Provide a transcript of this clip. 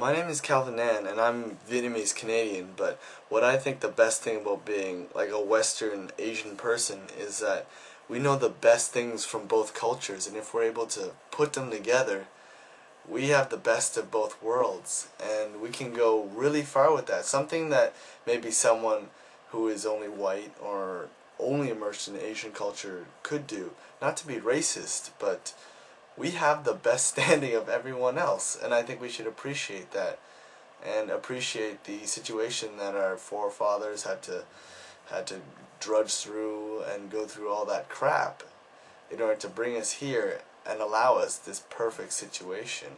My name is Kalvin Nan, and I'm Vietnamese Canadian. But what I think the best thing about being like a Western Asian person is that we know the best things from both cultures, and if we're able to put them together, we have the best of both worlds, and we can go really far with that. Something that maybe someone who is only white or only immersed in Asian culture could do. Not to be racist, but we have the best standing of everyone else, and I think we should appreciate that and appreciate the situation that our forefathers had to had to drudge through and go through all that crap in order to bring us here and allow us this perfect situation.